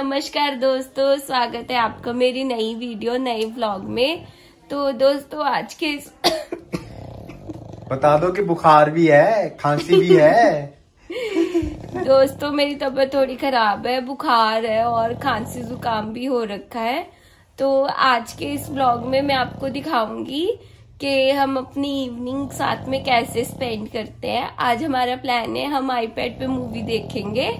नमस्कार दोस्तों स्वागत है आपका मेरी नई वीडियो नए व्लॉग में। तो दोस्तों आज के इस बता दो कि बुखार भी है खांसी भी है। दोस्तों मेरी तबीयत थोड़ी खराब है बुखार है और खांसी जुकाम भी हो रखा है। तो आज के इस व्लॉग में मैं आपको दिखाऊँगी कि हम अपनी इवनिंग साथ में कैसे स्पेंड करते हैं। आज हमारा प्लान है हम आईपैड पे मूवी देखेंगे।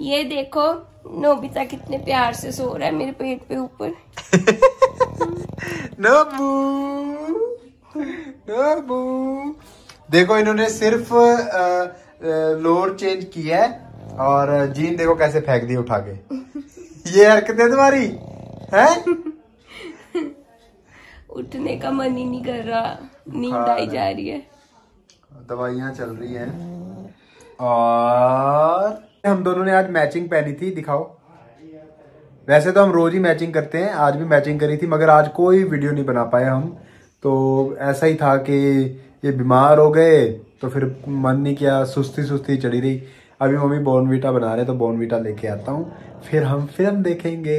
ये देखो नोबिता कितने प्यार से सो रहा है मेरे पेट पे ऊपर। नबू। नबू। देखो इन्होंने सिर्फ़ लोअर चेंज किया है और जीन देखो कैसे फेंक दी उठा के। ये हरकतें तुम्हारी? है? उठने का मन ही नहीं कर रहा। नींद आई जा रही है। दवाइयाँ चल रही हैं। और हम दोनों ने आज मैचिंग पहनी थी दिखाओ। वैसे तो हम रोज ही मैचिंग करते हैं आज भी मैचिंग करी थी मगर आज कोई वीडियो नहीं बना पाए हम। तो ऐसा ही था कि ये बीमार हो गए तो फिर मन नहीं किया सुस्ती सुस्ती चढ़ी रही। अभी मम्मी बोनवीटा बना रहे तो बोनवीटा लेके आता हूँ। फिर हम फ़िल्म देखेंगे।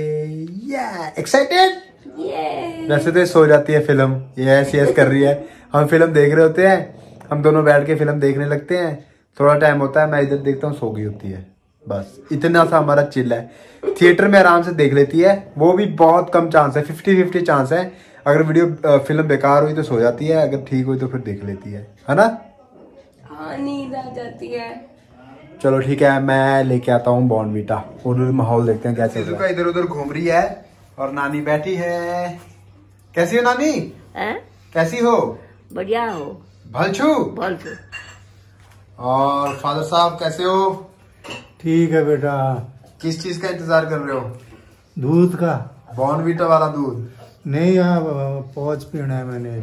एक्साइटेड वैसे तो सो जाती है फ़िल्म ये ऐसी ऐस कर रही है। हम फ़िल्म देख रहे होते हैं हम दोनों बैठ के फ़िल्म देखने लगते हैं। थोड़ा टाइम होता है मैं इधर देखता हूँ सो गई होती है। बस इतना सा हमारा चिल है। थिएटर में आराम से देख लेती है वो भी बहुत कम चांस है फिफ्टी फिफ्टी चांस है। अगर वीडियो फ़िल्म बेकार हुई तो सो जाती है अगर ठीक हुई तो फिर देख लेती है है ना? हाँ नींद आ जाती है। चलो ठीक है मैं लेके आता हूँ बॉर्नवीटा उधर माहौल देखते हैं कैसे इधर उधर घूम रही है और नानी बैठी है। कैसी हो नानी? है? कैसी हो? बढ़िया हो। भलछू? भलछू। और फादर साहब कैसे हो? ठीक है बेटा। किस चीज़ का इंतज़ार कर रहे हो? दूध का। बॉर्नवीटा वाला दूध? नहीं यहाँ पौच पीना है मैंने।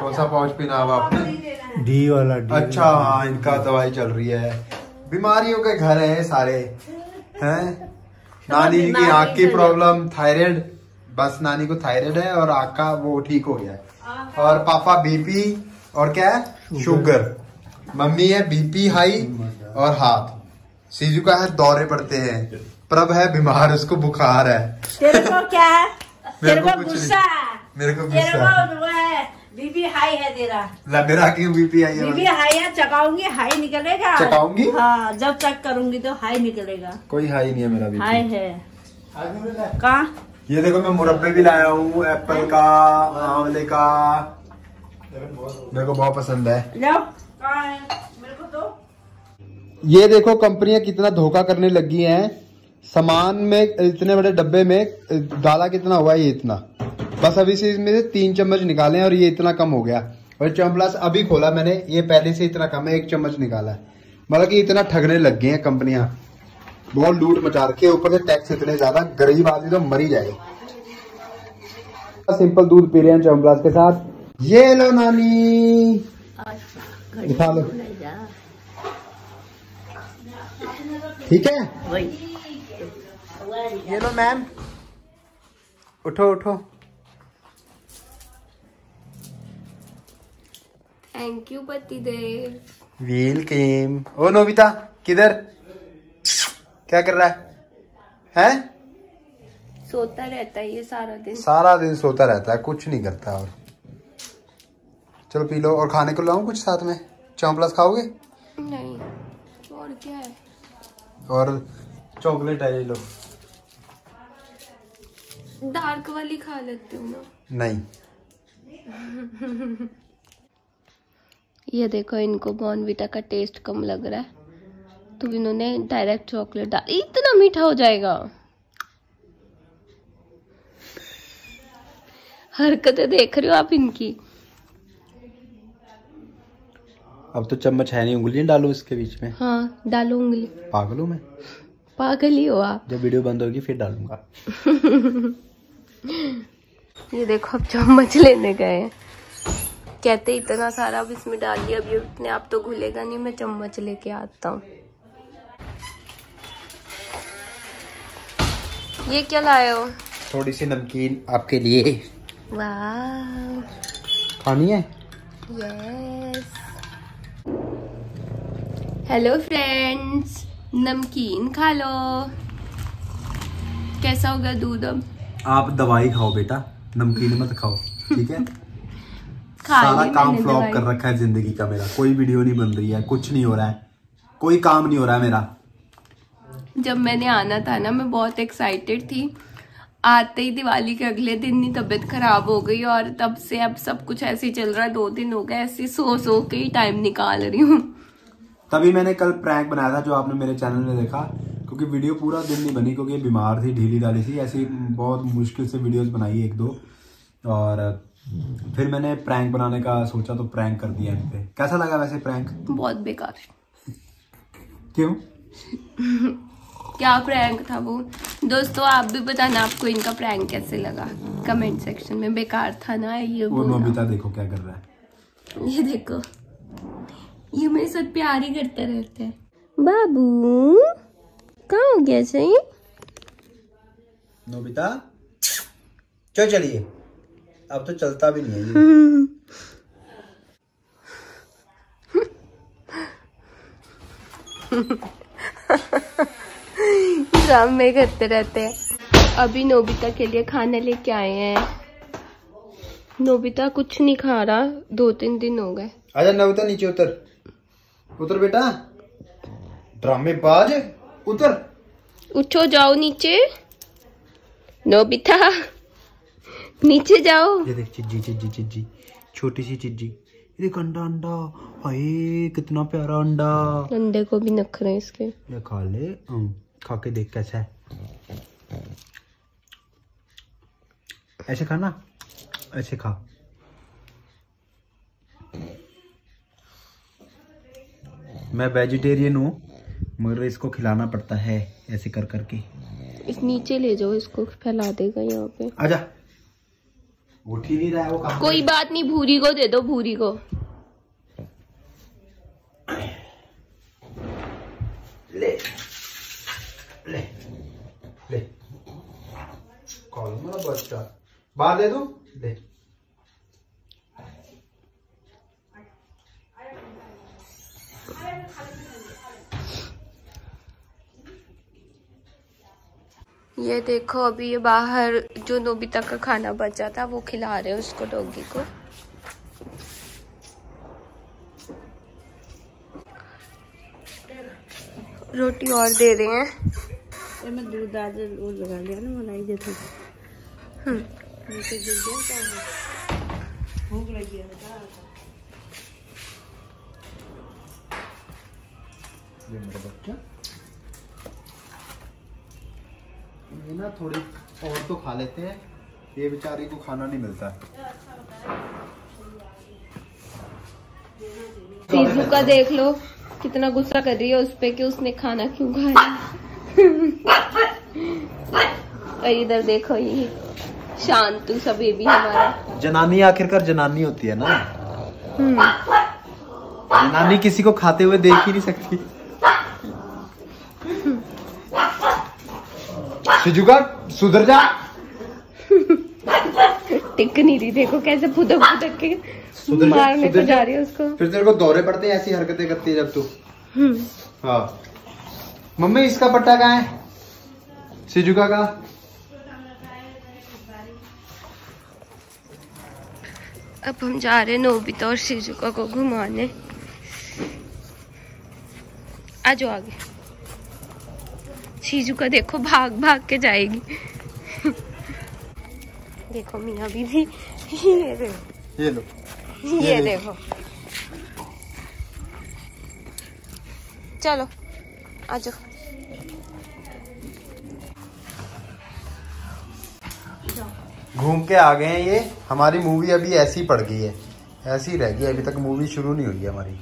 कौन सा पाउच पीना हुआ आपने? डी वाला डी अच्छा हाँ इनका दवाई चल रही है। बीमारियों के घर है सारे। हैं? नानी जी की आँख की प्रॉब्लम थायराइड बस नानी को थायराइड है और आँख का वो ठीक हो गया है। और पापा बीपी और क्या है? शुगर मम्मी है बीपी हाई और हाथ। सीजू का है दौरे पड़ते हैं। प्रभ है बीमार उसको बुखार है। तेरे को क्या है? मेरे को गुस्सा नहीं। मेरे को तेरे गुस्सा है। बीबी हाई है तेरा। ला मेरा क्यों बीपी आई बीबी है हाई है चकाऊँगी हाई निकलेगा। चकाऊँगी? हाँ जब चेक करूँगी तो हाई निकलेगा। कोई हाई नहीं है मेरा हाई है। कहाँ? ये देखो मैं मुरब्बे भी लाया हूँ एप्पल का आंवले का। मेरे को बहुत पसंद है। है? ये देखो कंपनियाँ कितना धोखा करने लगी हैं। सामान में इतने बड़े डब्बे में डाला कितना हुआ ये इतना। बस अभी से इसमें से तीन चम्मच निकाले हैं और ये इतना कम हो गया। और चम्प्लस अभी खोला मैंने ये पहले से इतना कम है एक चम्मच निकाला है। मतलब कि इतना ठगने लग गए हैं कंपनियाँ। बहुत लूट मचा रखे ऊपर से टैक्स इतने ज़्यादा गरीब आदमी तो मर ही जाए सिंपल दूध पी रहे हैं चम्प्लस के साथ। ये लो नानी। दिखा लो। ठीक है? ये लो मैम। उठो उठो। थैंक यू पतिदेव व्हील केम ओ नोबिता किधर? क्या कर रहा है? हैं? सोता रहता है ये सारा दिन। सारा दिन सोता रहता है कुछ नहीं करता और। चलो पी लो और खाने को लाऊं कुछ साथ में? चौंपलस खाओगे? नहीं और क्या है? और चॉकलेट है ले लो। डार्क वाली खा लेती हूँ ना नहीं। ये देखो इनको बॉर्नविटा का टेस्ट कम लग रहा है। तो इन्होंने डायरेक्ट चॉकलेट डाल इतना मीठा हो जाएगा। हरकतें देख रहे हो आप इनकी? अब तो चम्मच है नहीं उंगलियाँ डालो इसके बीच में? हाँ डालो उंगली। पागल हूँ मैं? पागल ही हो आप। जब वीडियो बंद होगी फिर डालूँगा। ये देखो अब चम्मच लेने गए हैं। कहते इतना सारा अब इसमें डाल दिया अब ये अपने आप तो घुलेगा नहीं मैं चम्मच लेके आता हूँ। ये क्या लाए हो? थोड़ी सी नमकीन आपके लिए। वाह। खानी है? यस हेलो फ्रेंड्स नमकीन खा लो. कैसा होगा दूध अब? आप दवाई खाओ बेटा. नमकीन मत खाओ ठीक है? सारा काम फ्लॉप कर रखा है ज़िंदगी का मेरा. कोई वीडियो नहीं बन रही है कुछ नहीं हो रहा है. कोई काम नहीं हो रहा है मेरा. जब मैंने आना था ना मैं बहुत एक्साइटेड थी. आते ही दिवाली के अगले दिन ही तबीयत खराब हो गई और तब से अब सब कुछ ऐसे ही चल रहा है. दो दिन हो गए ऐसे सो सो के ही टाइम निकाल रही हूँ. तभी मैंने कल प्रैंक बनाया था जो आपने मेरे चैनल में देखा क्योंकि वीडियो पूरा दिन नहीं बनी क्योंकि बीमार थी ढीली डाली थी। ऐसी बहुत मुश्किल से वीडियोस बनाई एक दो। और फिर मैंने प्रैंक बनाने का सोचा तो प्रैंक कर दिया इन पे कैसा लगा वैसे प्रैंक? बहुत बेकार। क्यों? क्या प्रैंक था वो? दोस्तों आप भी बताना आपको इनका प्रैंक कैसे लगा? कमेंट सेक्शन में बेकार था ना ये वो नोबिता देखो क्या कर रहा है। ये देखो। ये मेरे साथ प्यार ही करते रहते हैं। बाबू कहाँ हो गया सही? नोबिता चल चलिए। अब तो चलता भी नहीं है ये। ड्रामे करते रहते हैं। अभी नोबिता के लिए खाना लेके आए हैं। नोबिता कुछ नहीं खा रहा दो तीन दिन हो गए। आजा नोबिता नीचे उतर। उतर बेटा। ड्रामे बाज। उतर। उठो जाओ नीचे। नोबिता नीचे जाओ। ये देख चिज्जी चिज्जी चिज्जी। छोटी सी चिज्जी। ये देख अंडा अंडा। हाय कितना प्यारा अंडा। अंडे को भी नखरे इसके। ये खा ले। खा के देख कैसा है। ऐसे खाना ऐसे खा। मैं वेजिटेरियन हूँ मगर इसको खिलाना पड़ता है ऐसे कर करके। इस नीचे ले जाओ इसको फैला देगा यहाँ पे। आजा। उठ ही नहीं रहा है वो कोई बात नहीं भूरी को दे दो भूरी को। ले ले ले। कौन मेरा बच्चा? बाहर दे दो? ले। ये देखो अभी ये बाहर जो नोबिता का खाना बचा था वो खिला रहे हैं उसको डॉगी को। रोटी और दे रहे हैं। ये मैं दूध आज वो लगा लिया ना मलाई दे थी नीचे गिर गया क्या भूख लगी है ये मेरा बच्चा ये ना थोड़ी और तो खा लेते हैं। ये बेचारी को खाना नहीं मिलता। चीजू का देख लो कितना गुस्सा कर रही है उस पे कि उसने खाना क्यों खाया। और इधर देखो ये शांतु सा बेबी हमारा। जनानी आखिरकार जनानी होती है ना। हम्म, जनानी किसी को खाते हुए देख ही नहीं सकती। शिजुका सुधर जा। टिक नहीं रही देखो कैसे फुदक फुदक के मारने को सुधर जा। रही है उसको। फिर तेरे को दौरे पड़ते हैं ऐसी हरकतें करती है जब तू। हम्म, हाँ। मम्मी इसका पट्टा कहाँ है? शिजुका का? अब हम जा रहे हैं नोबिता और शिजुका को घुमाने। आ जाओ आगे। शिजुका देखो भाग भाग के जाएगी। देखो मियाँ बीवी ये देखो। ये लो। ये देखो। चलो आ जाओ। घूम के आ गए हैं ये। हमारी मूवी अभी ऐसी पड़ गई है। ऐसी रह गई अभी तक मूवी शुरू नहीं हुई है हमारी।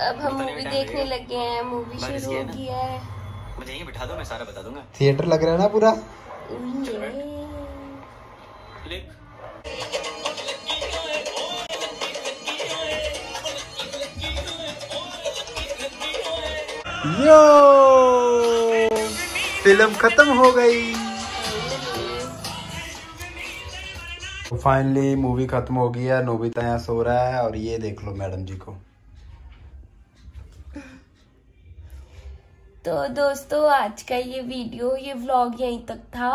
अब हम मूवी देखने लगे हैं। मूवी शुरू हो गई है। मुझे यहीं बिठा दो मैं सारा बता दूँगा। थिएटर लग रहा है ना पूरा? ये। यो फ़िल्म खत्म हो गई। फाइनली मूवी खत्म हो गई है नोबिता यहाँ सो रहा है और ये देख लो मैडम जी को। तो दोस्तों आज का ये वीडियो ये व्लॉग यहीं तक था।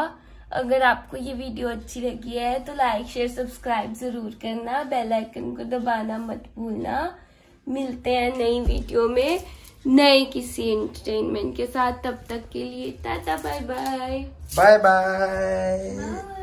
अगर आपको ये वीडियो अच्छी लगी है तो लाइक शेयर सब्सक्राइब ज़रूर करना। बेल आइकन को दबाना मत भूलना। मिलते हैं नई वीडियो में नए किसी एंटरटेनमेंट के साथ। तब तक के लिए Tata bye bye bye bye bye